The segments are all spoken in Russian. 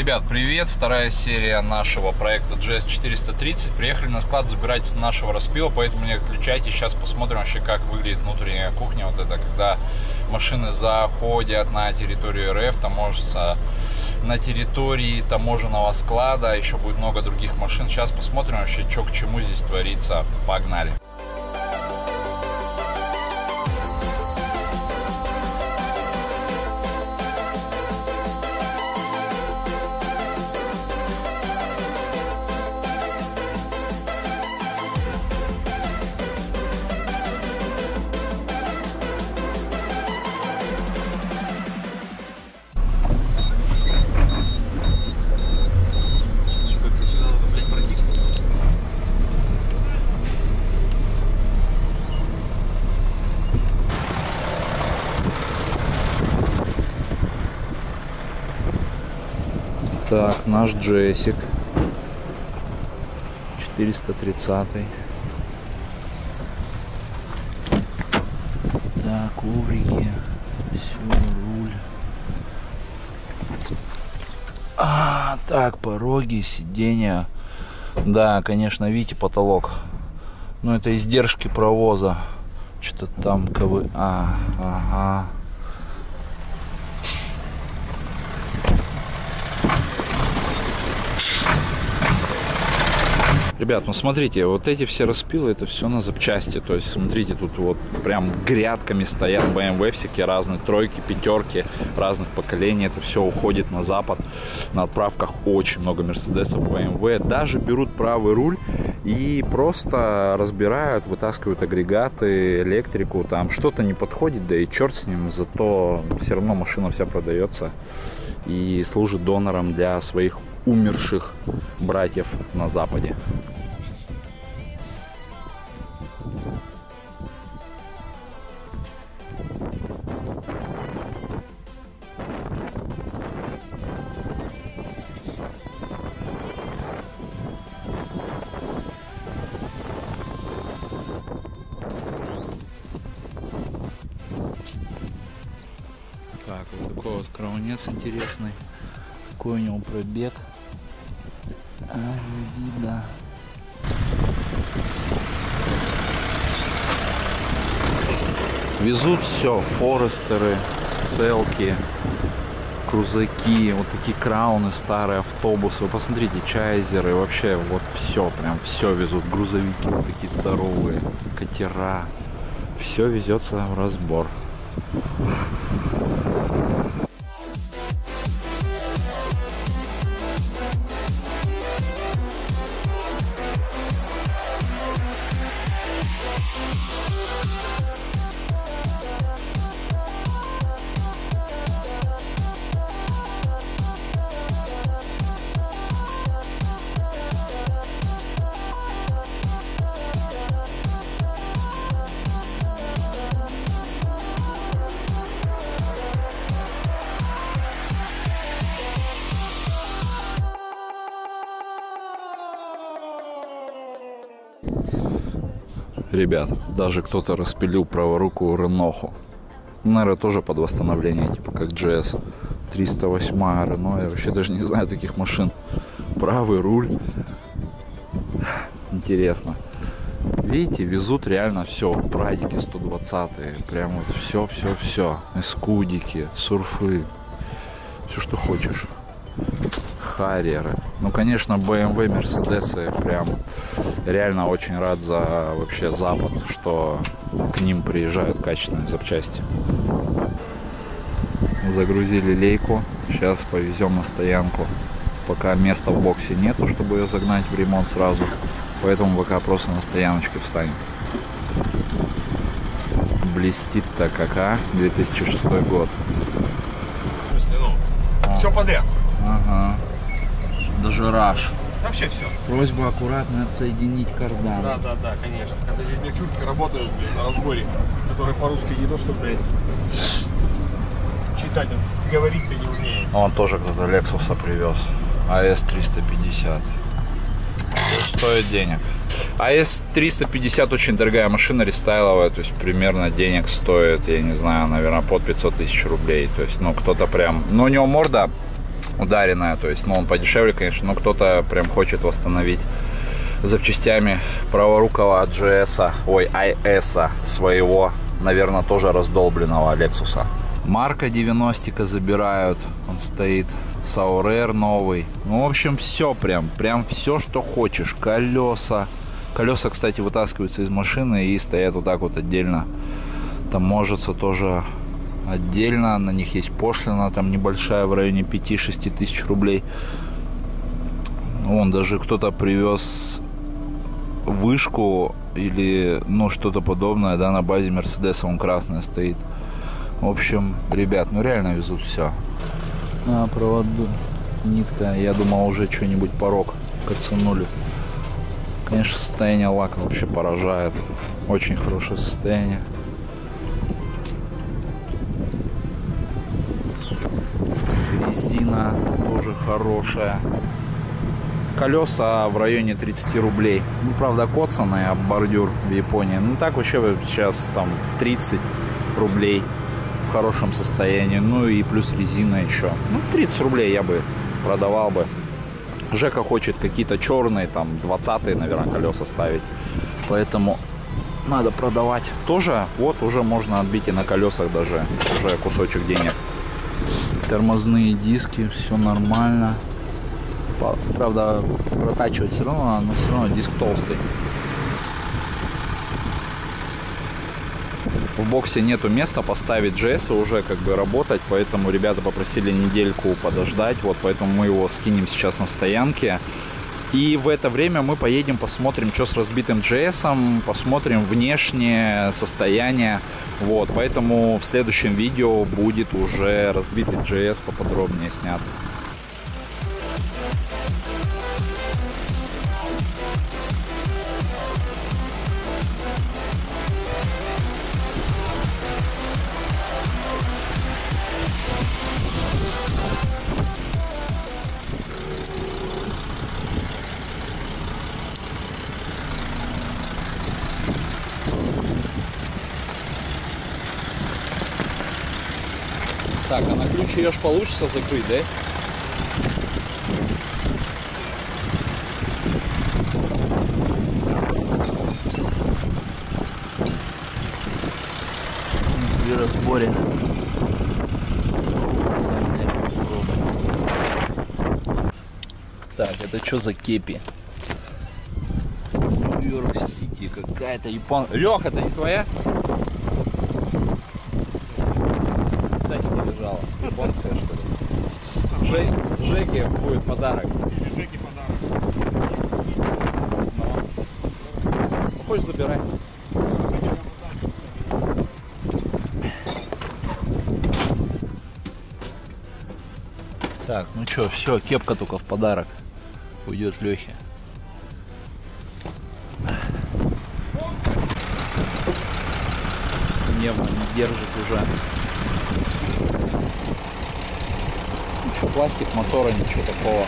Ребят, привет! Вторая серия нашего проекта GS 430. Приехали на склад забирать нашего распила, поэтому не отключайте. Сейчас посмотрим вообще, как выглядит внутренняя кухня. Вот это, когда машины заходят на территорию РФ, таможится на территории таможенного склада. Еще будет много других машин. Сейчас посмотрим вообще, что к чему здесь творится. Погнали! Так, наш Джессик. 430. Так, коврики. Все, руль. А, так, пороги, сиденья. Да, конечно, видите, потолок. Но это издержки провоза. Что-то там КВ... А, ага. Ребят, ну смотрите, вот эти все распилы, это все на запчасти. То есть, смотрите, тут вот прям грядками стоят BMW всякие разные, тройки, пятерки разных поколений. Это все уходит на запад. На отправках очень много Мерседесов, BMW. Даже берут правый руль и просто разбирают, вытаскивают агрегаты, электрику. Там что-то не подходит, да и черт с ним. Зато все равно машина вся продается и служит донором для своих умерших братьев на Западе. Так, вот такой вот кровнец интересный. Какой у него пробег. А, не видно. Везут все, форестеры, целки, крузаки, вот такие крауны, старые автобусы. Вы посмотрите, чайзеры, вообще вот все, прям все везут. Грузовики вот такие здоровые, катера. Все везется в разбор. Ребят, даже кто-то распилил праворукую Реноху. Наверное, тоже под восстановление, типа как GS 308 Рено. Я вообще даже не знаю таких машин. Правый руль. Интересно. Видите, везут реально все. Прадики 120 Прям вот все, все, все. Эскудики, сурфы. Все, что хочешь. Харьеры. Ну, конечно, BMW, Мерседесы прям реально очень рад за вообще Запад, что к ним приезжают качественные запчасти. Загрузили лейку. Сейчас повезем на стоянку. Пока места в боксе нету, чтобы ее загнать в ремонт сразу. Поэтому пока просто на стояночке встанем. Блестит-то как, а? 2006 год. Все подряд. Ага. Даже раш. Вообще все. Просьба аккуратно отсоединить кардан. Да, да, да, конечно. Когда здесь девчонки работают блин, на разборе, которые по-русски не то, что, блядь, читать, а говорить-то не умеют. Он тоже кто-то Лексуса привез. АС 350. Стоит денег. АС 350 очень дорогая машина, рестайловая, то есть примерно денег стоит, я не знаю, наверное, под 500 тысяч рублей. То есть, ну, кто-то прям... Ну, у него морда ударенная. То есть, ну, он подешевле, конечно, но кто-то прям хочет восстановить запчастями праворукого GS, ой, IS своего, наверное, тоже раздолбленного Lexus. Марка 90 забирают, он стоит. Саурер новый. Ну, в общем, все прям, прям все, что хочешь. Колеса. Колеса, кстати, вытаскиваются из машины и стоят вот так вот отдельно. Там можется тоже отдельно. На них есть пошлина, там небольшая, в районе 5-6 тысяч рублей. Вон даже кто-то привез вышку или ну что-то подобное, да, на базе Мерседеса он красная стоит. В общем, ребят, ну реально везут все. На проводу нитка, я думал уже что-нибудь порог коцанули. Конечно, состояние лака вообще поражает. Очень хорошее состояние. Хорошая. Колеса в районе 30 рублей. Ну, правда, коцанные об бордюр в Японии. Ну, так вообще сейчас там 30 рублей в хорошем состоянии. Ну, и плюс резина еще. Ну, 30 рублей я бы продавал бы. Жека хочет какие-то черные, там, 20 наверное, колеса ставить. Поэтому надо продавать. Тоже, вот, уже можно отбить и на колесах даже. Уже кусочек денег. Тормозные диски, все нормально. Правда, протачивать все равно, но все равно диск толстый. В боксе нету места поставить и уже как бы работать, поэтому ребята попросили недельку подождать, вот поэтому мы его скинем сейчас на стоянке. И в это время мы поедем, посмотрим, что с разбитым GS, посмотрим внешнее состояние. Вот, поэтому в следующем видео будет уже разбитый GS поподробнее снят. Так, а на ключ ее ж получится закрыть, да? При разборе. Так, это что за кепи? Нью-Йорк Сити какая-то япон... Лех, это не твоя? Японская, что ли? Жек, Жеке будет подарок. Жеке подарок. Ну. ну хочешь забирай. Так, ну что, все, кепка только в подарок. Уйдет Лехе. Нервно не держит уже. Ничего, пластик мотора, ничего такого.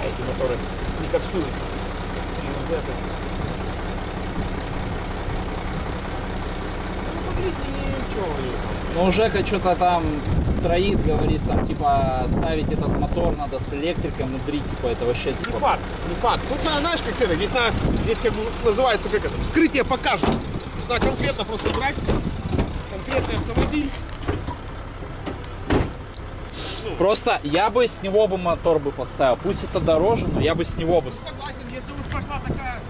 А эти моторы не коксуются. Ну, Жека что-то там троит, говорит, там, типа, ставить этот мотор надо с электрикой внутри, типа, это вообще, типа... Не факт, не факт. Тут, знаешь, как серый, здесь, на, здесь как бы называется, как это, вскрытие покажет. Нужно конкретно просто брать автомобиль. Просто я бы с него бы мотор бы поставил. Пусть это дороже, но я бы с него бы... Согласен, если уж пошла такая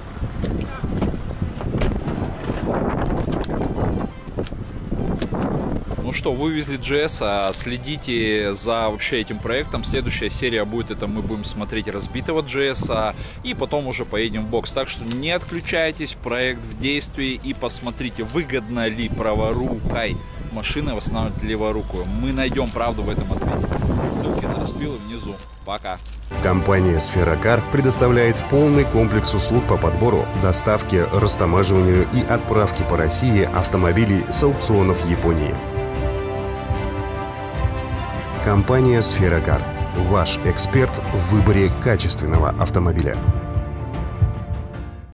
Ну что, вывезли GS, а следите за вообще этим проектом. Следующая серия будет, это мы будем смотреть разбитого GS, а, и потом уже поедем в бокс. Так что не отключайтесь, проект в действии и посмотрите, выгодно ли праворукой машины восстанавливать леворукую. Мы найдем правду в этом ответе. Ссылки на распилы внизу. Пока. Компания «Сферокар» предоставляет полный комплекс услуг по подбору, доставке, растамаживанию и отправке по России автомобилей с аукционов Японии. Компания «Сферокар» – ваш эксперт в выборе качественного автомобиля.